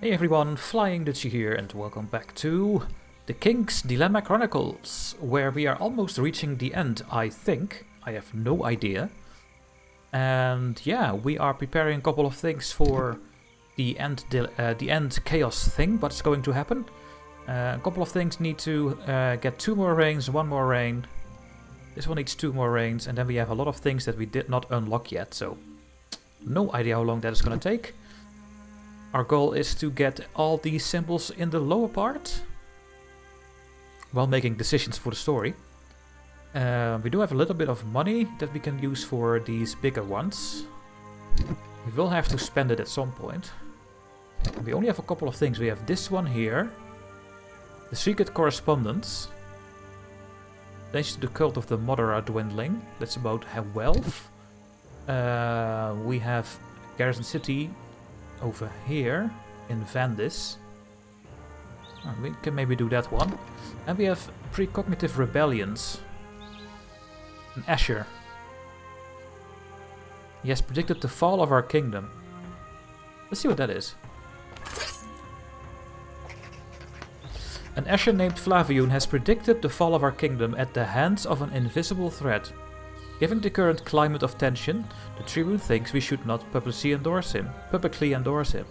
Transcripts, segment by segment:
Hey everyone, Flying Dutchy here and welcome back to The King's Dilemma Chronicles, where we are almost reaching the end, I think. I have no idea. And yeah, we are preparing a couple of things for the end, uh, the end chaos thing, what's going to happen. Uh, a couple of things need to uh, get two more reigns, one more reign. This one needs two more reigns, and then we have a lot of things that we did not unlock yet, so no idea how long that is going to take. Our goal is to get all these symbols in the lower part while making decisions for the story. Uh, we do have a little bit of money that we can use for these bigger ones. We will have to spend it at some point. We only have a couple of things. We have this one here. The Secret Correspondence. Thanks to the cult of the mother are dwindling. That's about wealth. Uh, we have Garrison City, over here in Vandis. Oh, we can maybe do that one. And we have precognitive rebellions. An Asher. He has predicted the fall of our kingdom. Let's see what that is. An Asher named Flavion has predicted the fall of our kingdom at the hands of an invisible threat. Given the current climate of tension, the Tribune thinks we should not publicly endorse him. Publicly endorse him.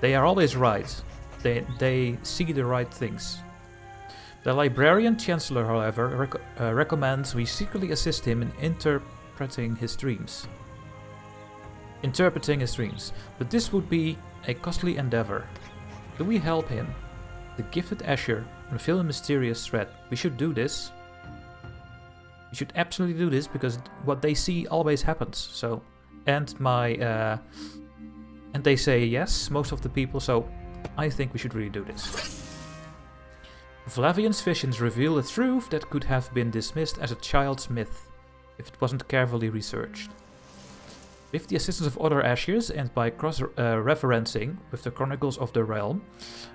They are always right. They, they see the right things. The Librarian Chancellor, however, rec uh, recommends we secretly assist him in interpreting his dreams. Interpreting his dreams. But this would be a costly endeavor. Do we help him? The gifted Asher reveal a mysterious threat. We should do this. You should absolutely do this because what they see always happens. So, and my, uh, and they say yes, most of the people. So, I think we should really do this. Flavian's visions reveal a truth that could have been dismissed as a child's myth if it wasn't carefully researched. With the assistance of other Ashers and by cross-referencing uh, with the Chronicles of the Realm,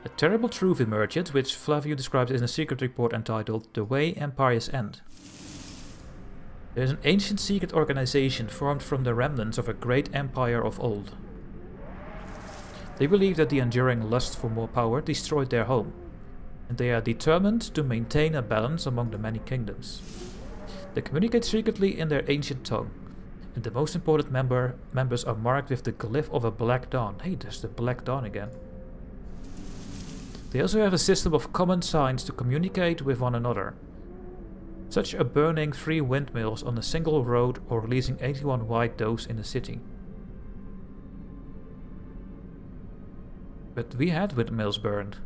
a terrible truth emerges which Flavio describes in a secret report entitled The Way Empires End. There is an ancient secret organization formed from the remnants of a great empire of old. They believe that the enduring lust for more power destroyed their home, and they are determined to maintain a balance among the many kingdoms. They communicate secretly in their ancient tongue, and the most important member members are marked with the glyph of a Black Dawn. Hey, there's the Black Dawn again. They also have a system of common signs to communicate with one another, such as burning three windmills on a single road or releasing 81 white doves in a city. But we had windmills burned.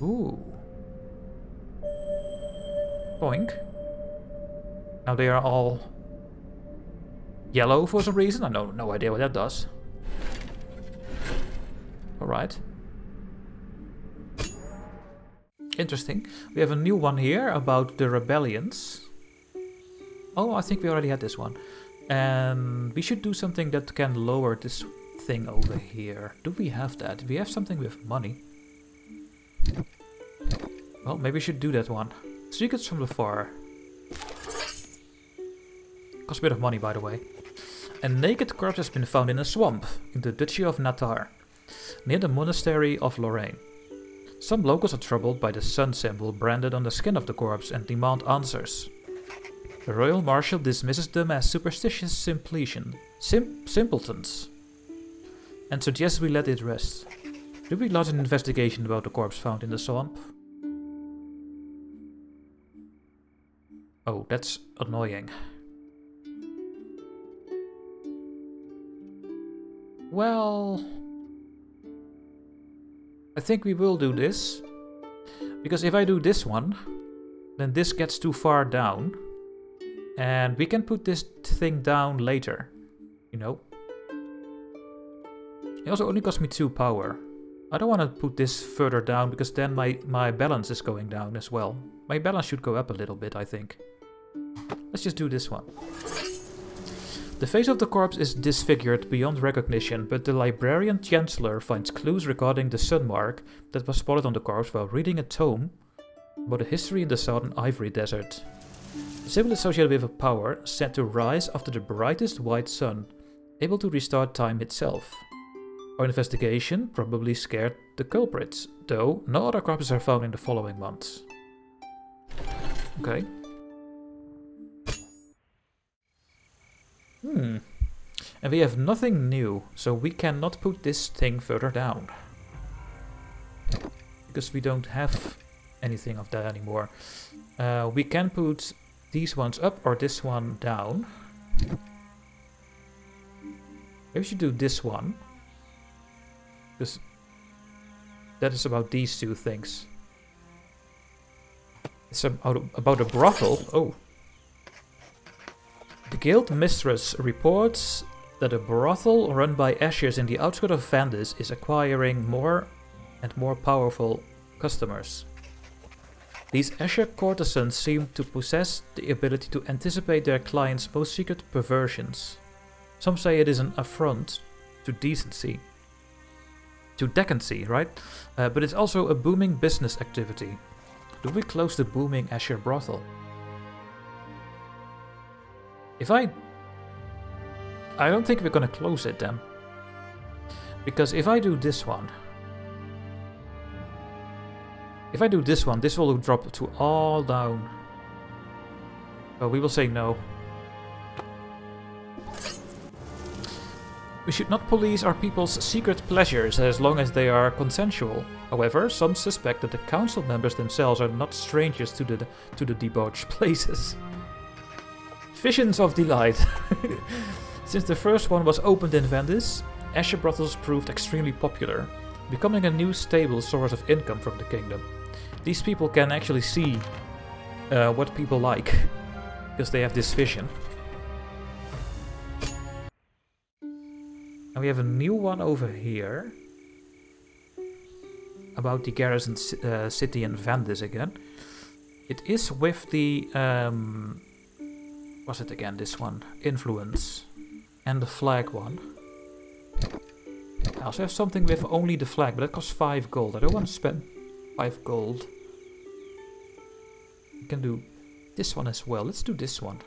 Ooh. Boink. Now they are all yellow for some reason. I know no idea what that does. Alright. Interesting. We have a new one here about the rebellions. Oh, I think we already had this one. And we should do something that can lower this thing over here. Do we have that? we have something with money? Well, maybe we should do that one. Secrets from the far. Cost a bit of money, by the way. A naked corpse has been found in a swamp in the Duchy of Natar, near the Monastery of Lorraine. Some locals are troubled by the sun symbol branded on the skin of the corpse and demand answers. The royal marshal dismisses them as superstitious simpleton, sim simpletons and suggests we let it rest. Do we launch an investigation about the corpse found in the swamp? Oh, that's annoying. Well... I think we will do this. Because if I do this one, then this gets too far down. And we can put this thing down later. You know? It also only costs me 2 power. I don't want to put this further down because then my, my balance is going down as well. My balance should go up a little bit, I think. Let's just do this one. The face of the corpse is disfigured beyond recognition, but the librarian chancellor finds clues regarding the sun mark that was spotted on the corpse while reading a tome about a history in the southern Ivory Desert. The symbol associated with a power said to rise after the brightest white sun, able to restart time itself. Our investigation probably scared the culprits, though no other corpses are found in the following months. Okay. Hmm. And we have nothing new, so we cannot put this thing further down. Because we don't have anything of that anymore. Uh, we can put these ones up or this one down. Maybe we should do this one. Because that is about these two things. It's about, about a brothel. Oh. The guild mistress reports that a brothel run by Ashers in the outskirts of Vandis is acquiring more and more powerful customers. These Asher courtesans seem to possess the ability to anticipate their clients' most secret perversions. Some say it is an affront to decency. To decency, right? Uh, but it's also a booming business activity. Do we close the booming Asher brothel? If I... I don't think we're gonna close it then. Because if I do this one... If I do this one, this will drop to all down. Well, we will say no. We should not police our people's secret pleasures as long as they are consensual. However, some suspect that the council members themselves are not strangers to the to the debauched places. Visions of delight. Since the first one was opened in Vandis, Asher brothels proved extremely popular, becoming a new stable source of income from the kingdom. These people can actually see uh, what people like, because they have this vision. And we have a new one over here. About the garrison uh, city in Vandis again. It is with the... Um, was it again this one? Influence. And the flag one. I also have something with only the flag, but that costs 5 gold. I don't want to spend 5 gold. We can do this one as well. Let's do this one.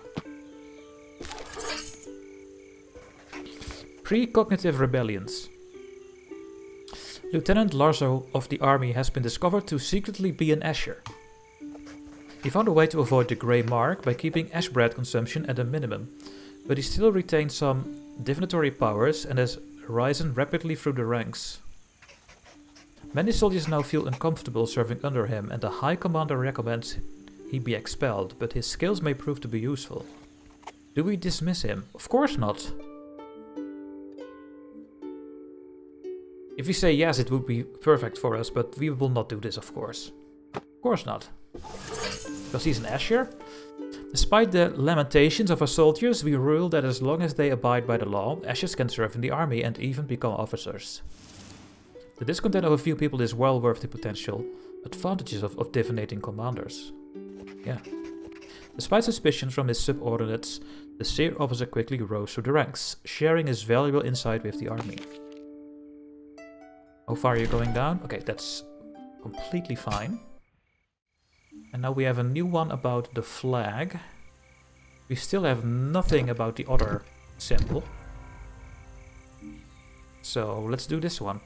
Precognitive rebellions. Lieutenant Larzo of the army has been discovered to secretly be an Asher. He found a way to avoid the grey mark by keeping ash bread consumption at a minimum, but he still retains some divinatory powers and has risen rapidly through the ranks. Many soldiers now feel uncomfortable serving under him and the High Commander recommends he be expelled, but his skills may prove to be useful. Do we dismiss him? Of course not. If we say yes, it would be perfect for us, but we will not do this, of course. Of course not. Because he's an Asher. Despite the lamentations of our soldiers, we rule that as long as they abide by the law, Ashers can serve in the army and even become officers. The discontent of a few people is well worth the potential advantages of, of divinating commanders. Yeah. Despite suspicions from his subordinates, the Seer officer quickly rose through the ranks, sharing his valuable insight with the army. How far are you going down? Okay, that's completely fine. And now we have a new one about the flag. We still have nothing about the other symbol. So let's do this one.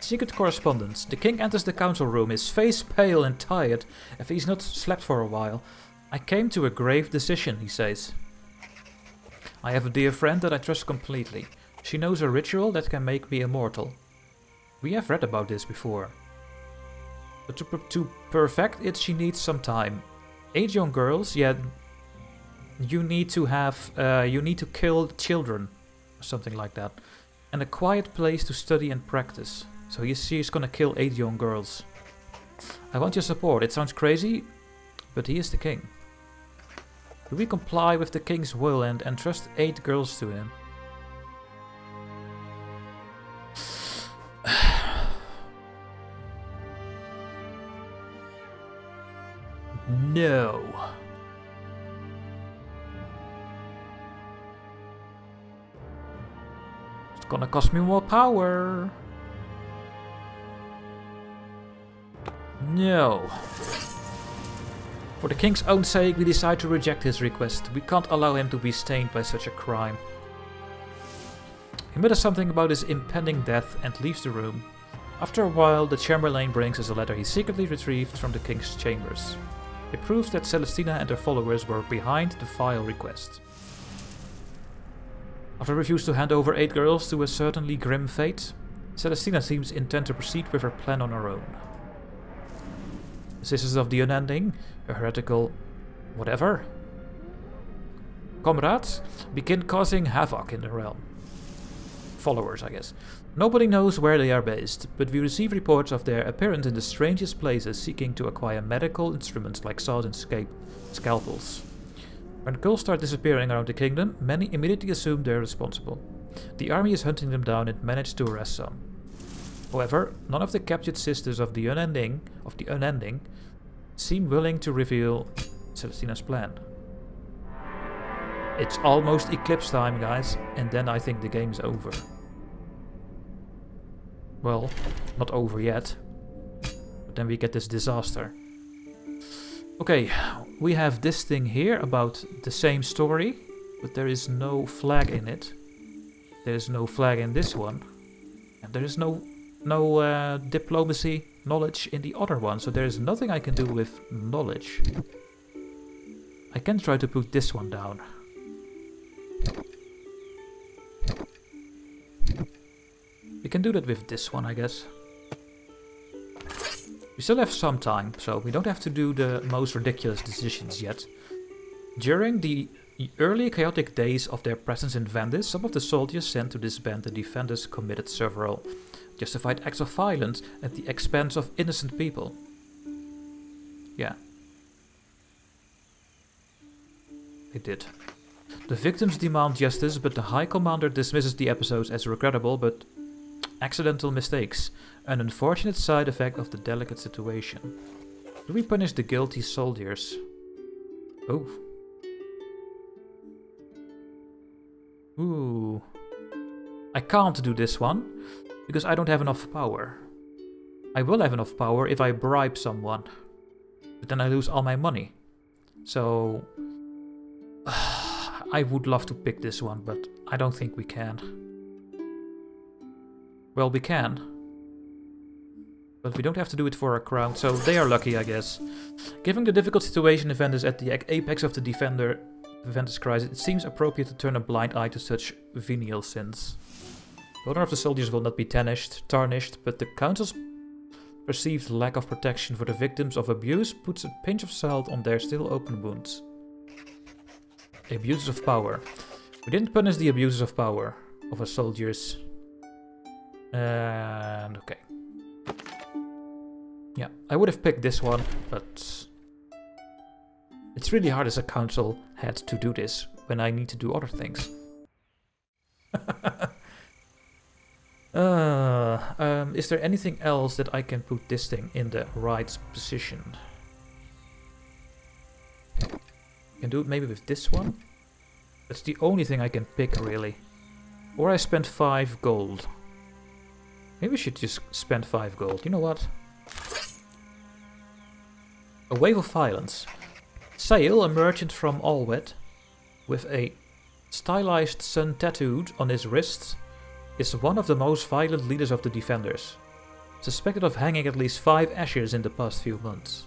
Secret correspondence. The king enters the council room, his face pale and tired, if he's not slept for a while. I came to a grave decision, he says. I have a dear friend that I trust completely. She knows a ritual that can make me immortal. We have read about this before. But to, to perfect it, she needs some time. Eight young girls, yeah, you need to have, uh, you need to kill children, or something like that. And a quiet place to study and practice. So he, she's gonna kill eight young girls. I want your support. It sounds crazy, but he is the king. Do we comply with the king's will and entrust eight girls to him? Gonna cost me more power. No. For the king's own sake, we decide to reject his request. We can't allow him to be stained by such a crime. He mutters something about his impending death and leaves the room. After a while, the Chamberlain brings us a letter he secretly retrieved from the king's chambers. It proves that Celestina and her followers were behind the vile request. After refusing to hand over eight girls to a certainly grim fate, Celestina seems intent to proceed with her plan on her own. Sisters of the Unending, a heretical whatever, comrades, begin causing havoc in the realm. Followers, I guess. Nobody knows where they are based, but we receive reports of their appearance in the strangest places seeking to acquire medical instruments like saws and scalpels. When girls start disappearing around the kingdom, many immediately assume they're responsible. The army is hunting them down and managed to arrest some. However, none of the captured sisters of the unending of the unending seem willing to reveal Celestina's plan. It's almost eclipse time, guys, and then I think the game's over. Well, not over yet. But then we get this disaster. Okay, we have this thing here about the same story, but there is no flag in it. There is no flag in this one. And there is no no uh, diplomacy knowledge in the other one, so there is nothing I can do with knowledge. I can try to put this one down. We can do that with this one, I guess. We still have some time, so we don't have to do the most ridiculous decisions yet. During the early chaotic days of their presence in Vendis, some of the soldiers sent to disband the defenders committed several justified acts of violence at the expense of innocent people. Yeah. They did. The victims demand justice, but the High Commander dismisses the episodes as regrettable but accidental mistakes, an unfortunate side effect of the delicate situation. Do we punish the guilty soldiers? Oh. Ooh. I can't do this one, because I don't have enough power. I will have enough power if I bribe someone, but then I lose all my money. So... I would love to pick this one, but I don't think we can. Well, we can. But we don't have to do it for a crown, so they are lucky, I guess. Given the difficult situation Vendis at the apex of the Defender Ventus crisis, it seems appropriate to turn a blind eye to such venial sins. The honor of the soldiers will not be tarnished, tarnished, but the Council's perceived lack of protection for the victims of abuse puts a pinch of salt on their still open wounds. Abuses of power. We didn't punish the abuses of power of our soldiers. And okay. Yeah, I would have picked this one, but it's really hard as a council head to do this when I need to do other things. uh, um, is there anything else that I can put this thing in the right position? I can do it maybe with this one. That's the only thing I can pick, really. Or I spent 5 gold. Maybe we should just spend 5 gold. You know what? A wave of violence. Sail, a merchant from Alwet, with a stylized sun tattooed on his wrist, is one of the most violent leaders of the Defenders, suspected of hanging at least five Ashers in the past few months.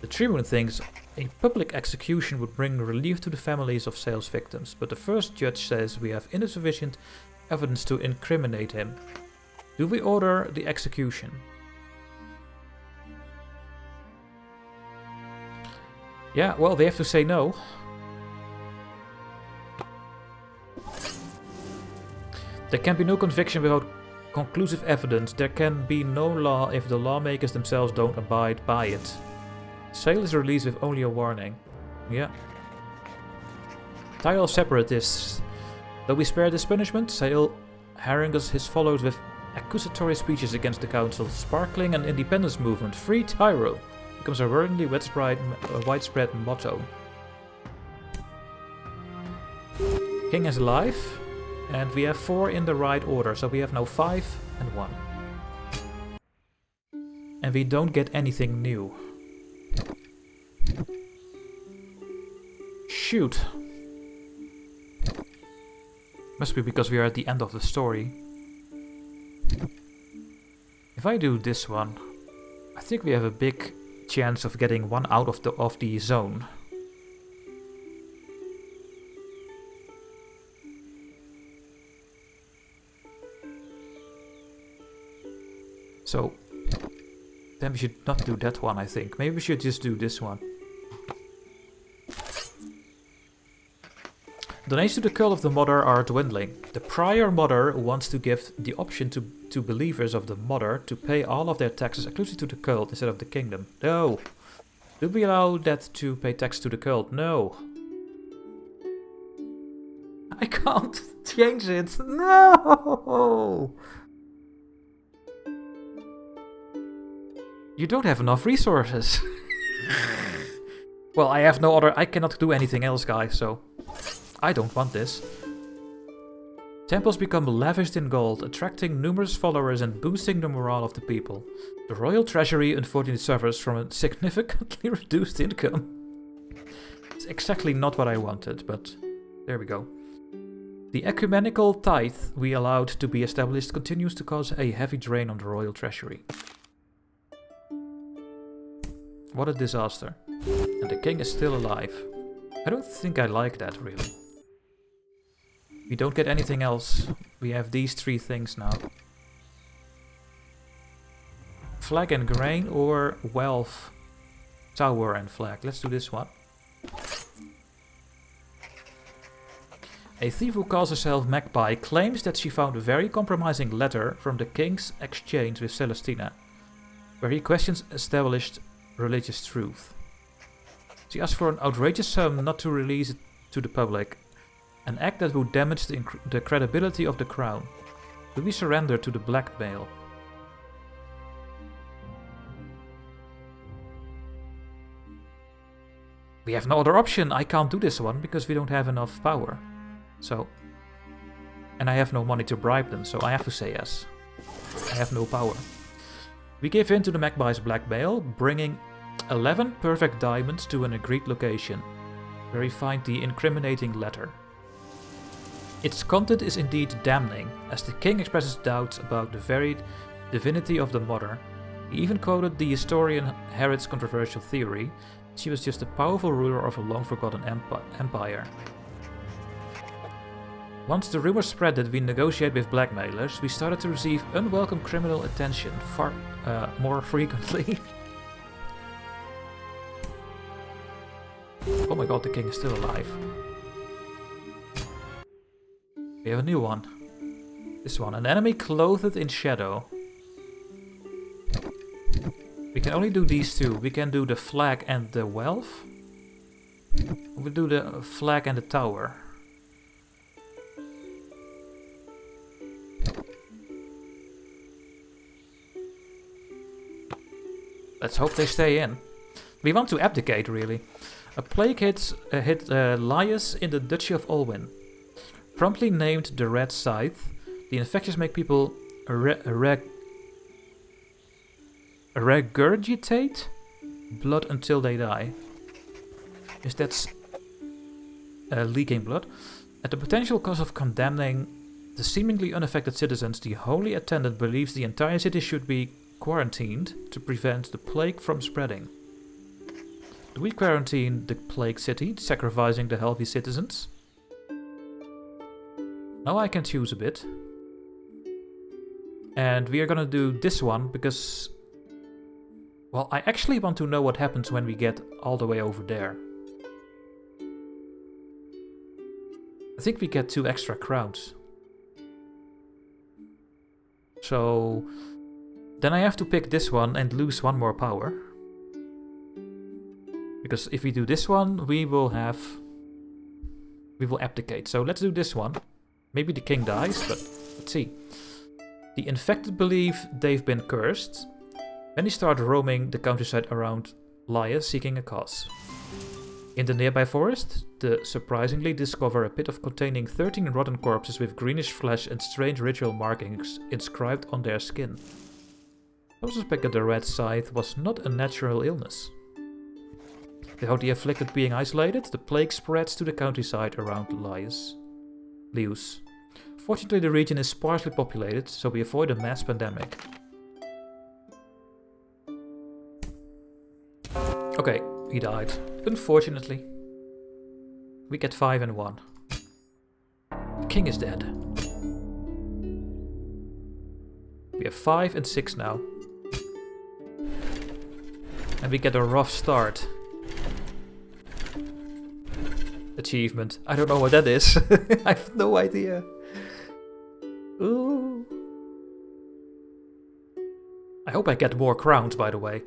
The Tribune thinks a public execution would bring relief to the families of Sail's victims, but the first judge says we have insufficient evidence to incriminate him. Do we order the execution? Yeah, well, they have to say no. There can be no conviction without conclusive evidence. There can be no law if the lawmakers themselves don't abide by it. Sail is released with only a warning. Yeah. Title separatists. Though we spare this punishment, Sail harangues his followers with accusatory speeches against the council, sparkling an independence movement. Free Tyrell becomes a worryingly widespread, uh, widespread motto. King is alive, and we have four in the right order, so we have now five and one. And we don't get anything new. Shoot. Must be because we are at the end of the story. If I do this one, I think we have a big chance of getting one out of the of the zone. So, then we should not do that one, I think. Maybe we should just do this one. Donations to the cult of the Mother are dwindling. The prior Mother wants to give the option to, to believers of the Mother to pay all of their taxes exclusively to the cult instead of the kingdom. No. Do we allow that to pay tax to the cult? No. I can't change it. No! You don't have enough resources. well, I have no other... I cannot do anything else, guys, so... I don't want this. Temples become lavished in gold, attracting numerous followers and boosting the morale of the people. The royal treasury unfortunately suffers from a significantly reduced income. It's exactly not what I wanted, but there we go. The ecumenical tithe we allowed to be established continues to cause a heavy drain on the royal treasury. What a disaster. And the king is still alive. I don't think I like that, really. We don't get anything else. We have these three things now. Flag and grain or wealth, tower and flag. Let's do this one. A thief who calls herself Magpie claims that she found a very compromising letter from the king's exchange with Celestina, where he questions established religious truth. She asks for an outrageous sum not to release it to the public, an act that would damage the, the credibility of the crown. Do we surrender to the blackmail? We have no other option. I can't do this one because we don't have enough power. So... And I have no money to bribe them, so I have to say yes. I have no power. We give in to the Magpie's blackmail, bringing 11 perfect diamonds to an agreed location, where we find the incriminating letter. Its content is indeed damning, as the king expresses doubts about the very divinity of the mother. He even quoted the historian Herod's controversial theory she was just a powerful ruler of a long-forgotten empire. Once the rumor spread that we negotiate with blackmailers, we started to receive unwelcome criminal attention far uh, more frequently. Oh my god, the king is still alive. We a new one. This one. An enemy clothed in shadow. We can only do these two. We can do the flag and the wealth. We'll do the flag and the tower. Let's hope they stay in. We want to abdicate, really. A plague hits, uh, hit uh, in the Duchy of Olwyn. Promptly named the Red Scythe, the infections make people re re regurgitate blood until they die. Is that uh, leaking blood? At the potential cost of condemning the seemingly unaffected citizens, the Holy Attendant believes the entire city should be quarantined to prevent the plague from spreading. Do we quarantine the plague city, sacrificing the healthy citizens? Now I can choose a bit. And we are gonna do this one because... Well, I actually want to know what happens when we get all the way over there. I think we get two extra crowns. So... Then I have to pick this one and lose one more power. Because if we do this one, we will have... We will abdicate. So let's do this one. Maybe the king dies, but let's see. The infected believe they've been cursed. They start roaming the countryside around Laius seeking a cause. In the nearby forest, the surprisingly discover a pit of containing 13 rotten corpses with greenish flesh and strange ritual markings inscribed on their skin. Some suspect that the red scythe was not a natural illness. Without the afflicted being isolated, the plague spreads to the countryside around Laius. Leus. Fortunately, the region is sparsely populated, so we avoid a mass pandemic. Okay, he died. Unfortunately. We get 5 and 1. The king is dead. We have 5 and 6 now. And we get a rough start. Achievement. I don't know what that is. I have no idea. Ooh. I hope I get more crowns, by the way.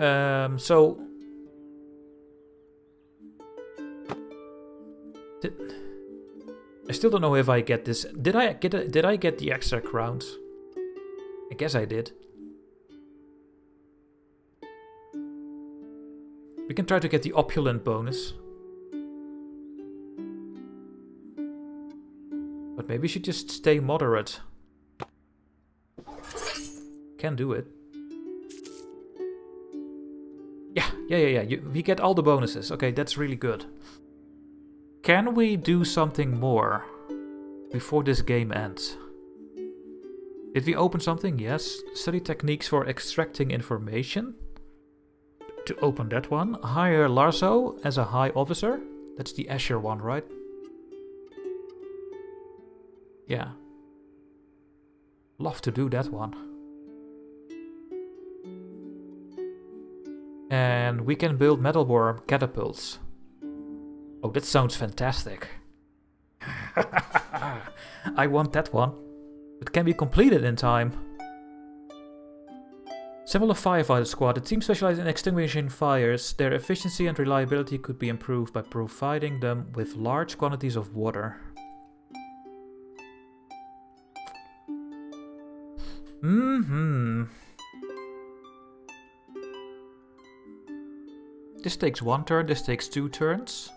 Um, so... Did, I still don't know if I get this. Did I get a, did I get the extra crowns? I guess I did. We can try to get the opulent bonus. Maybe we should just stay moderate. Can do it. Yeah, yeah, yeah, yeah. You, we get all the bonuses. Okay, that's really good. Can we do something more before this game ends? Did we open something? Yes. Study techniques for extracting information. To open that one. Hire Larzo as a high officer. That's the Asher one, right? Yeah. Love to do that one. And we can build metalworm catapults. Oh, that sounds fantastic. I want that one. It can be completed in time. Similar firefighter squad. The team specializes in extinguishing fires. Their efficiency and reliability could be improved by providing them with large quantities of water. Mm-hmm. This takes one turn, this takes two turns.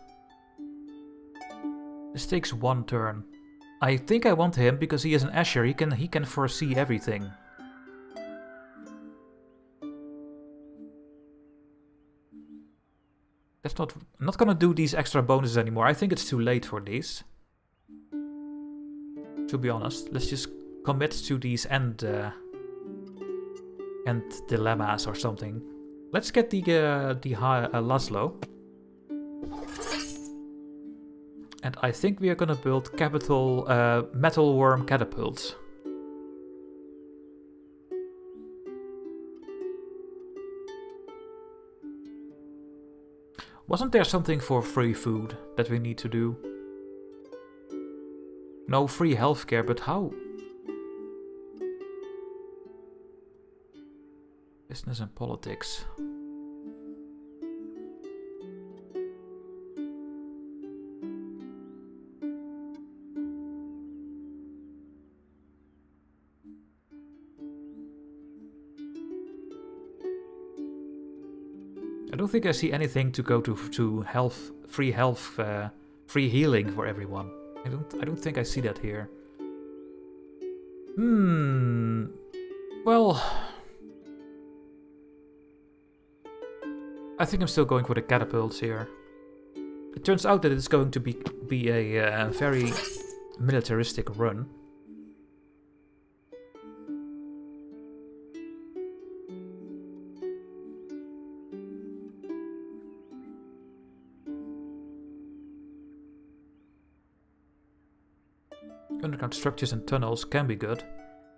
This takes one turn. I think I want him because he is an Asher, he can he can foresee everything. That's not I'm not gonna do these extra bonuses anymore. I think it's too late for these. To be honest. Let's just commit to these end uh, end dilemmas or something. Let's get the uh, the uh, Laszlo. And I think we are gonna build capital uh, metalworm catapults. Wasn't there something for free food that we need to do? No free healthcare, but how Business and politics. I don't think I see anything to go to to health, free health, uh, free healing for everyone. I don't. I don't think I see that here. Hmm. Well, I think I'm still going for the catapults here. It turns out that it's going to be, be a uh, very militaristic run. Underground structures and tunnels can be good.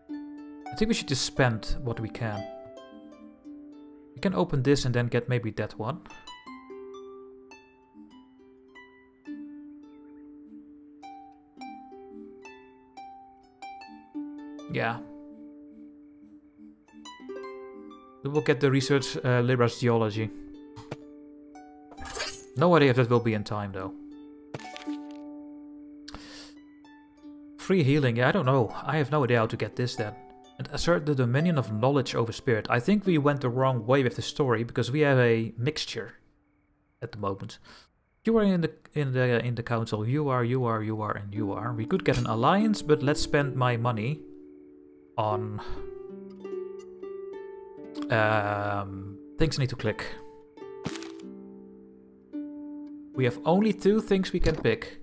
I think we should just spend what we can. Can open this and then get maybe that one. Yeah. We will get the research uh, Libra's geology. No idea if that will be in time though. Free healing, yeah, I don't know. I have no idea how to get this then and assert the dominion of knowledge over spirit. I think we went the wrong way with the story because we have a mixture at the moment. You are in the in the in the council. You are, you are, you are, and you are. We could get an alliance, but let's spend my money on um, things need to click. We have only two things we can pick.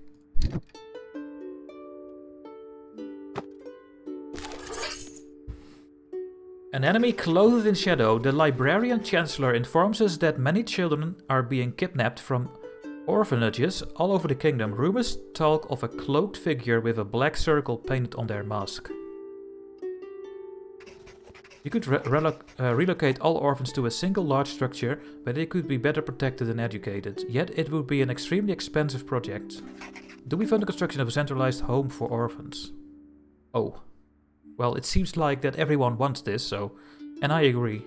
An enemy clothed in shadow, the librarian chancellor informs us that many children are being kidnapped from orphanages all over the kingdom. Rumors talk of a cloaked figure with a black circle painted on their mask. You could re uh, relocate all orphans to a single large structure where they could be better protected and educated. Yet it would be an extremely expensive project. Do we fund the construction of a centralized home for orphans? Oh. Well, it seems like that everyone wants this, so... And I agree.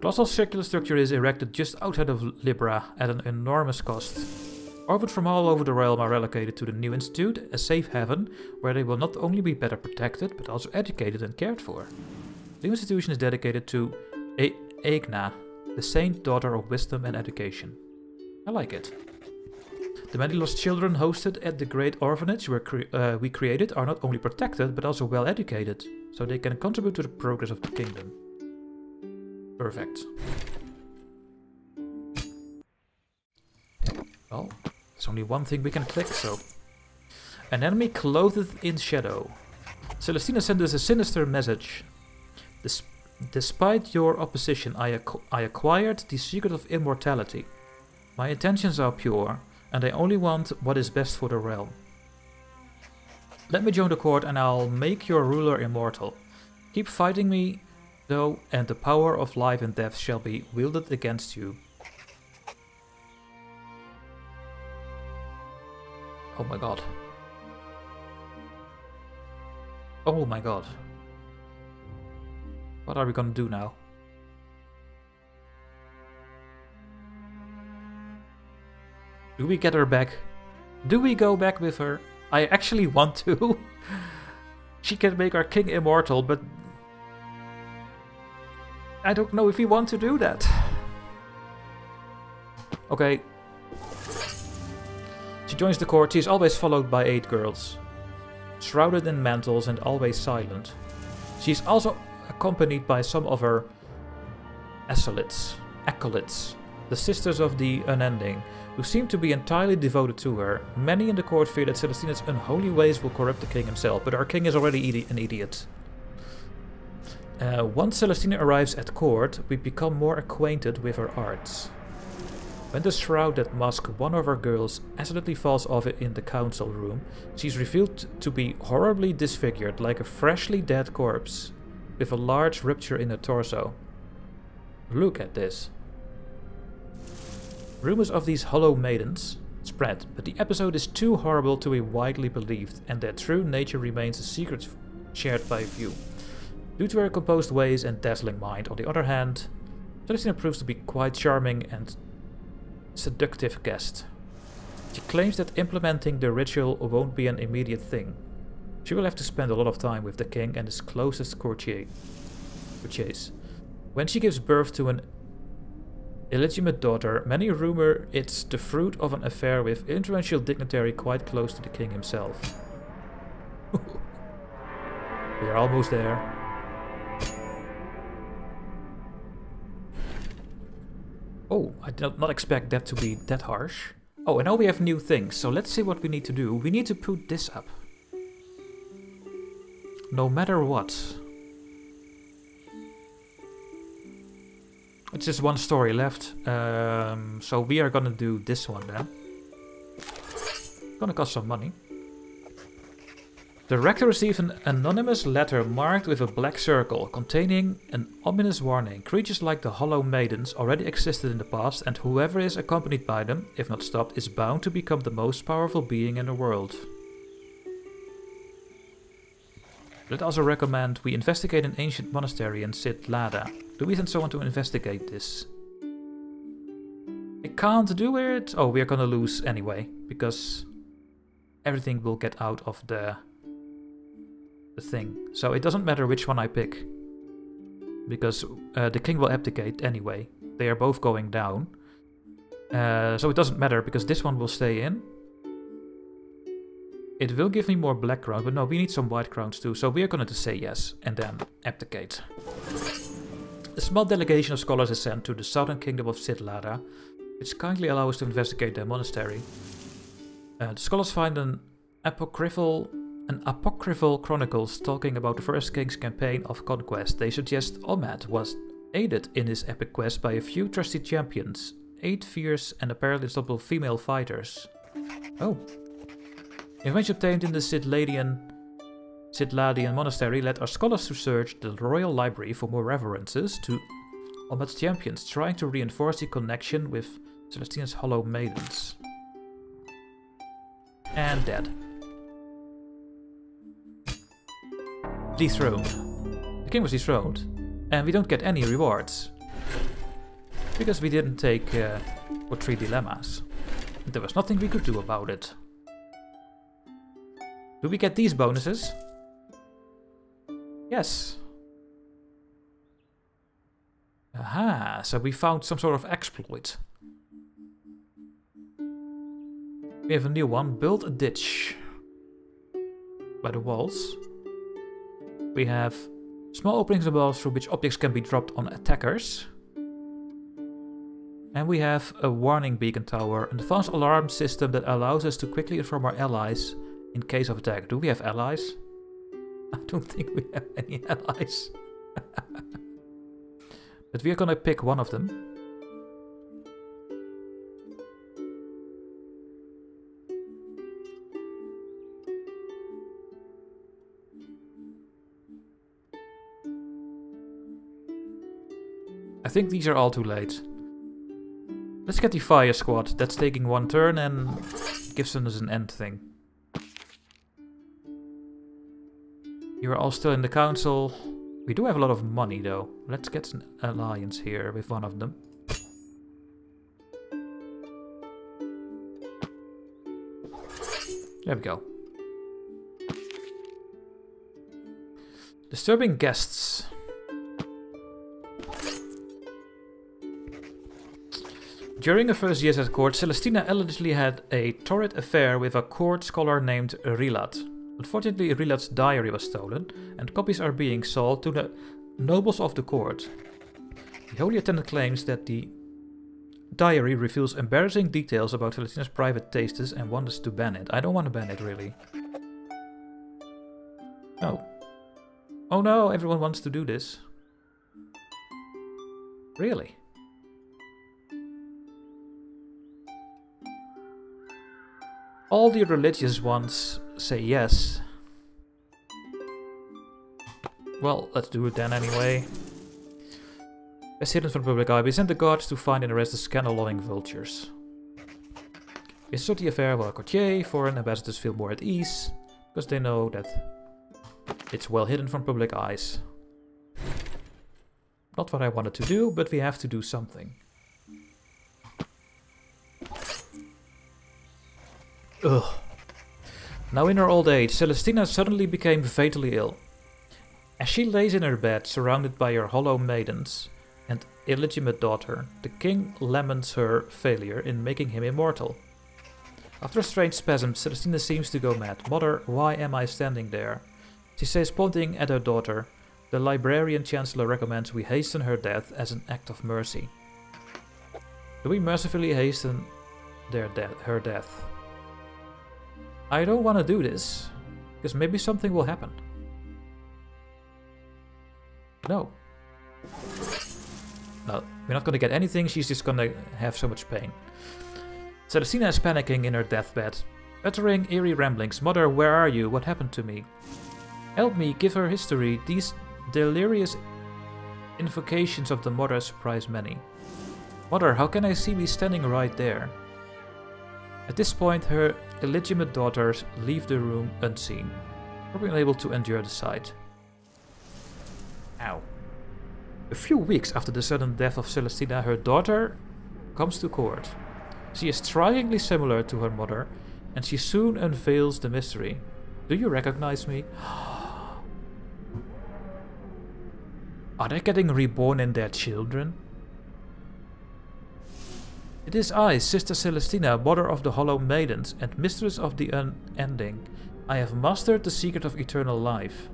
Colossal circular structure is erected just outside of Libra at an enormous cost. Orphans from all over the realm are relocated to the new institute, a safe haven, where they will not only be better protected, but also educated and cared for. The institution is dedicated to e Egna, the saint daughter of wisdom and education. I like it. The many lost children hosted at the great orphanage cre uh, we created are not only protected, but also well educated, so they can contribute to the progress of the kingdom. Perfect. Well, there's only one thing we can click, so... An enemy clothed in shadow. Celestina sent us a sinister message. Des despite your opposition, I, ac I acquired the secret of immortality. My intentions are pure, and I only want what is best for the realm. Let me join the court and I'll make your ruler immortal. Keep fighting me, though, and the power of life and death shall be wielded against you. Oh my god. Oh my god. What are we gonna do now? Do we get her back? Do we go back with her? I actually want to. she can make our king immortal, but... I don't know if we want to do that. Okay, she joins the court. She is always followed by eight girls, shrouded in mantles and always silent. She is also accompanied by some of her acolytes, acolytes, the sisters of the unending, who seem to be entirely devoted to her. Many in the court fear that Celestina's unholy ways will corrupt the king himself, but our king is already an idiot. Uh, once Celestina arrives at court, we become more acquainted with her arts. When the shroud that masks one of our girls accidentally falls off in the council room, she's revealed to be horribly disfigured like a freshly dead corpse, with a large rupture in her torso. Look at this. Rumors of these hollow maidens spread, but the episode is too horrible to be widely believed, and their true nature remains a secret shared by few. Due to her composed ways and dazzling mind, on the other hand, Celestina proves to be quite charming and seductive guest. She claims that implementing the ritual won't be an immediate thing. She will have to spend a lot of time with the king and his closest courtier. courtiers. When she gives birth to an illegitimate daughter, many rumor it's the fruit of an affair with influential dignitary quite close to the king himself. we are almost there. Oh, I did not expect that to be that harsh. Oh, and now we have new things, so let's see what we need to do. We need to put this up. No matter what. It's just one story left, um, so we are gonna do this one then. Gonna cost some money. The rector received an anonymous letter marked with a black circle, containing an ominous warning. Creatures like the Hollow Maidens already existed in the past, and whoever is accompanied by them, if not stopped, is bound to become the most powerful being in the world. Let also recommend we investigate an ancient monastery in Sid Lada. Do we send someone to investigate this? I can't do it! Oh, we are gonna lose anyway, because everything will get out of the the thing. So it doesn't matter which one I pick. Because uh, the king will abdicate anyway. They are both going down. Uh, so it doesn't matter because this one will stay in. It will give me more black crowns, but no, we need some white crowns too. So we are going to say yes and then abdicate. A small delegation of scholars is sent to the southern kingdom of Sidlara, which kindly allows us to investigate their monastery. Uh, the scholars find an apocryphal an apocryphal chronicles talking about the first king's campaign of conquest. They suggest Omad was aided in his epic quest by a few trusty champions, eight fierce and apparently unstoppable female fighters. Oh. Information obtained in the Sidladian Sidladian monastery led our scholars to search the royal library for more references to Omad's champions, trying to reinforce the connection with Celestina's hollow maidens. And dead. Dethroned. The king was dethroned, and we don't get any rewards. Because we didn't take uh, three dilemmas. There was nothing we could do about it. Do we get these bonuses? Yes. Aha, so we found some sort of exploit. We have a new one. Build a ditch. By the walls. We have small openings in walls through which objects can be dropped on attackers. And we have a warning beacon tower, an advanced alarm system that allows us to quickly inform our allies in case of attack. Do we have allies? I don't think we have any allies. but we are gonna pick one of them. I think these are all too late. Let's get the fire squad. That's taking one turn and gives us an end thing. You're all still in the council. We do have a lot of money though. Let's get an alliance here with one of them. There we go. Disturbing guests. During her first years at court, Celestina allegedly had a torrid affair with a court scholar named Rilat. Unfortunately, Rilat's diary was stolen, and copies are being sold to the nobles of the court. The Holy Attendant claims that the diary reveals embarrassing details about Celestina's private tastes and wants to ban it. I don't want to ban it, really. No. Oh no, everyone wants to do this. Really? All the religious ones say yes. Well, let's do it then anyway. As hidden from public eye, we sent the guards to find and arrest the scandal-loving vultures. We sort the affair while courtier, foreign ambassadors feel more at ease, because they know that it's well hidden from public eyes. Not what I wanted to do, but we have to do something. Ugh. Now in her old age, Celestina suddenly became fatally ill. As she lays in her bed, surrounded by her hollow maidens and illegitimate daughter, the king laments her failure in making him immortal. After a strange spasm, Celestina seems to go mad. Mother, why am I standing there? She says, pointing at her daughter, the librarian chancellor recommends we hasten her death as an act of mercy. Do we mercifully hasten their her death? I don't want to do this, because maybe something will happen. No. No, we're not gonna get anything, she's just gonna have so much pain. Celestina is panicking in her deathbed, uttering eerie ramblings. Mother, where are you? What happened to me? Help me, give her history. These delirious invocations of the mother surprise many. Mother, how can I see me standing right there? At this point, her illegitimate daughters leave the room unseen, probably unable to endure the sight. Ow. A few weeks after the sudden death of Celestina, her daughter comes to court. She is strikingly similar to her mother, and she soon unveils the mystery. Do you recognize me? Are they getting reborn in their children? It is I, Sister Celestina, mother of the Hollow Maidens and mistress of the Unending. I have mastered the secret of eternal life.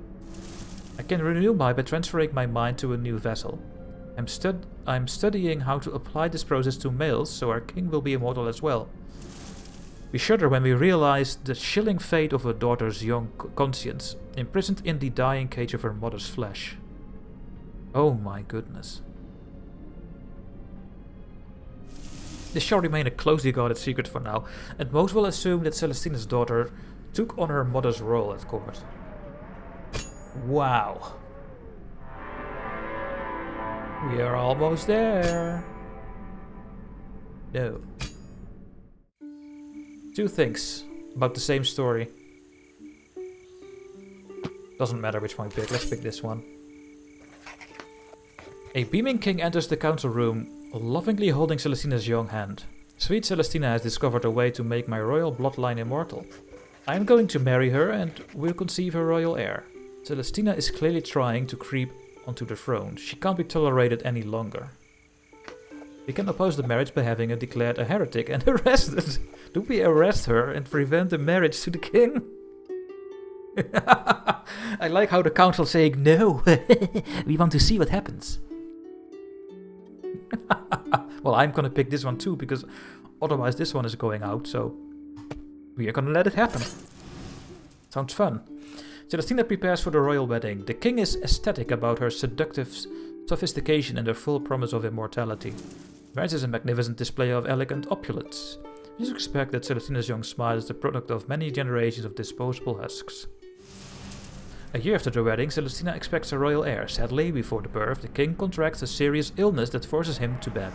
I can renew my by transferring my mind to a new vessel. I'm, stud I'm studying how to apply this process to males, so our king will be immortal as well. We shudder when we realize the chilling fate of a daughter's young conscience, imprisoned in the dying cage of her mother's flesh. Oh my goodness. This shall remain a closely guarded secret for now, and most will assume that Celestina's daughter took on her mother's role at court. Wow. We are almost there. No. Two things about the same story. Doesn't matter which one we pick, let's pick this one. A beaming king enters the council room lovingly holding Celestina's young hand. Sweet Celestina has discovered a way to make my royal bloodline immortal. I am going to marry her and will conceive a royal heir. Celestina is clearly trying to creep onto the throne. She can't be tolerated any longer. We can oppose the marriage by having her declared a heretic and arrested. Do we arrest her and prevent the marriage to the king? I like how the council saying no. we want to see what happens. well, I'm gonna pick this one too, because otherwise this one is going out, so we are gonna let it happen. Sounds fun. Celestina prepares for the royal wedding. The king is ecstatic about her seductive sophistication and her full promise of immortality. Marriage is a magnificent display of elegant opulence. You should expect that Celestina's young smile is the product of many generations of disposable husks. A year after the wedding, Celestina expects a royal heir. Sadly, before the birth, the king contracts a serious illness that forces him to bed.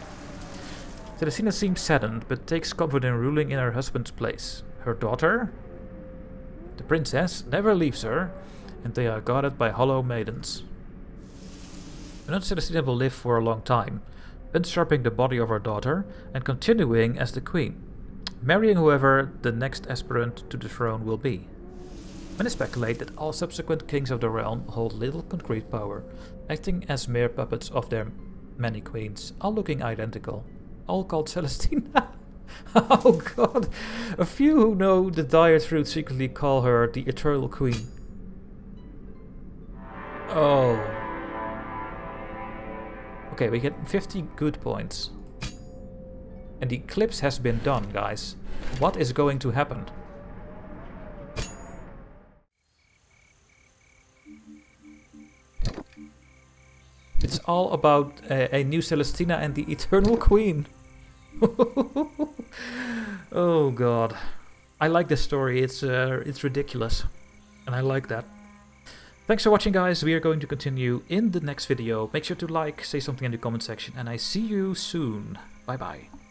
Celestina seems saddened, but takes comfort in ruling in her husband's place. Her daughter, the princess, never leaves her, and they are guarded by hollow maidens. We Celestina will live for a long time, usurping the body of her daughter and continuing as the queen, marrying whoever the next aspirant to the throne will be. Many speculate that all subsequent kings of the realm hold little concrete power, acting as mere puppets of their many queens, all looking identical, all called Celestina. oh god, a few who know the dire truth secretly call her the Eternal Queen. Oh. Okay, we get 50 good points. And the eclipse has been done, guys. What is going to happen? It's all about a, a new Celestina and the Eternal Queen. oh god. I like this story. It's uh, it's ridiculous. And I like that. Thanks for watching guys. We are going to continue in the next video. Make sure to like, say something in the comment section, and I see you soon. Bye bye.